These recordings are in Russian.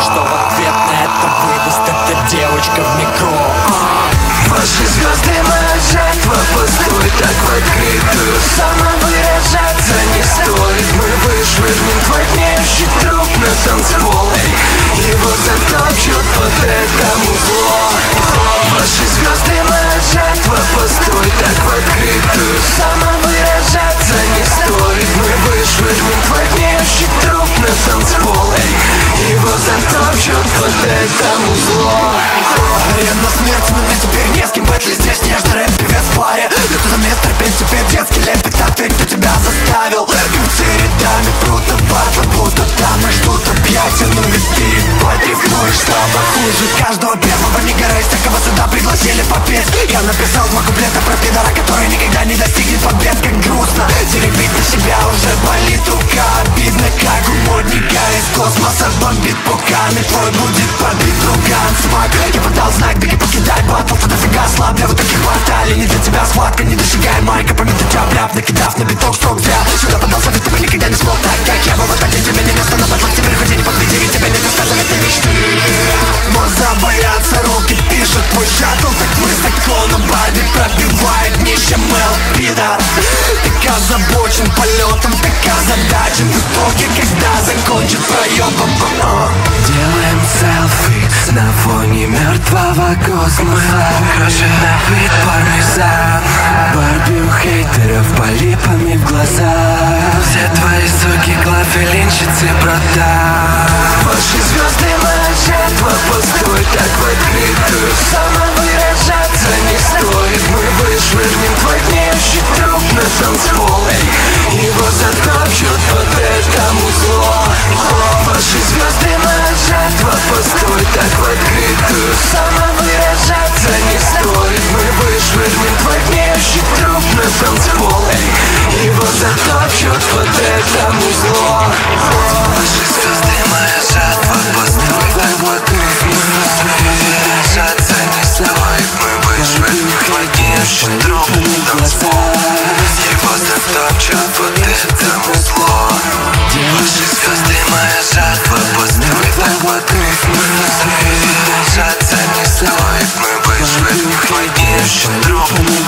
Но что в ответ на это выдаст эта девочка в метро Ваши звезды жертва Постой так в открытую Самовыражаться не стоит Мы вышвырнем твой труп на танцпол. Его затопчут под это музло Ваши звезды жертва Постой так в открытую затопчут под это музло Арена смерть, но мне теперь не с кем Бэтли здесь нежный рэп, певец в баре Кто за место петь теперь детский лепет А ты, кто тебя заставил. Певцы рядами прут на батлы Будто там и ждут объятия Ну ведь ты ебать рифмуешь слабо Хуже каждого первого. Не горой Всякого сюда пригласили попеть. Я написал два куплета про пидора Который никогда не достигнет побед. Как пукан и твой будет побит друган Смак, я подал знак, беги покидай батл Ты дофига слаб для вот таких баталий Не для тебя схватка, не дошагай майка. Помету тебя пляп, накидав на биток строк зря. Сюда подался, ведь ты бы никогда не смог. Так, как я был в этом тебе не место на батлах Теперь ходи не подведи, ведь тебя не достаточно этой мечты. Мозга боятся, руки пишет твой шаттл Так высоко на баре пробивает днище Мел Пидор озабочен полетом, так озадачен В итоге, когда закончит проебом. Делаем селфи на фоне мертвого космоса. На бит пармезан Барби у хейтеров полипами в глаза. Все твои суки, клафелинщицы, братан. Ваши звезды моя жертва Постой так в открытую в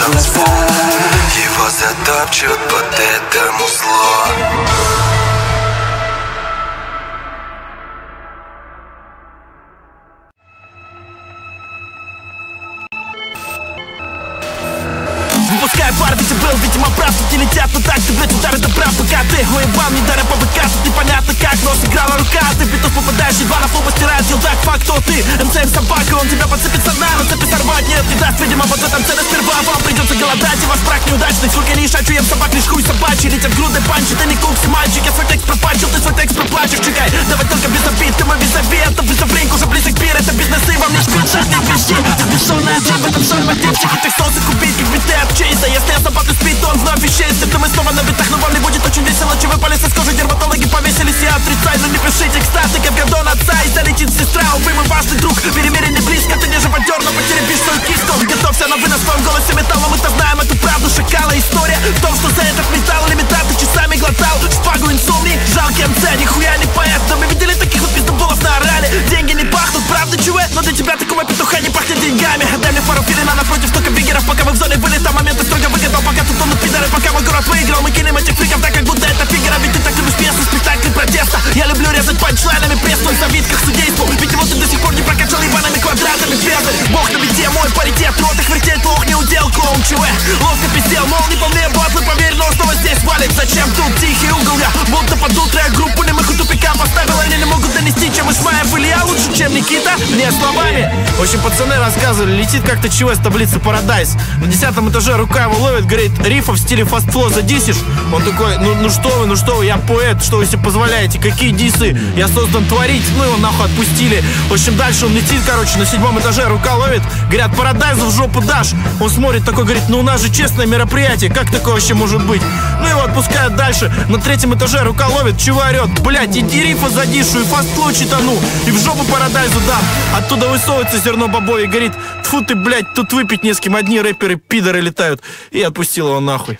танцпол Его затопчут под это музло Выпуская пар, ведь был, видимо, прав. Тут не летят, но так ты, блядь, удары до прав. Пока ты уебал, не даря по БК Тут непонятно как, но сыграла рука. Ты битов попадаешь, едва на флоу постирает Елдак, факт, кто ты? МЦМ собака, он тебя подцепит со дна. Но цепи сорвать не голодать, и ваш брак неудачный Сколько не шачу, ем собак, лишь хуй собачий. Летят груды панчи, ты не кукс, мальчик. Я свой текст пропачил, ты свой текст проплачешь. Чекай, давай только без обид, ты мой визави Это вызов рынку, уже близок пир, это бизнесы Вам не шпиль, шаг не пищи Ты бессонная в этом соль мотив Всех этих соусы купить, как биты от чейза Если я собаку спит, в В общем, пацаны рассказывали, летит как-то ЧВ с таблицы Парадайз На десятом этаже рука его ловит, говорит, рифа в стиле фастфло задисишь? Он такой, ну, ну что вы, ну что вы, я поэт, что вы себе позволяете, какие дисы? Я создан творить, ну его нахуй отпустили В общем, дальше он летит, короче, на седьмом этаже рука ловит Говорят, Парадайзу в жопу дашь? Он смотрит такой, говорит, ну у нас же честное мероприятие, как такое вообще может быть? Ну его отпускают дальше, на третьем этаже рука ловит, чего орет? Блять, иди рифа задишу и фастфло читану И в жопу Парадайзу дам Оттуда высовывается и говорит, тфу ты, блядь, тут выпить не с кем, одни рэперы пидоры летают И отпустил его нахуй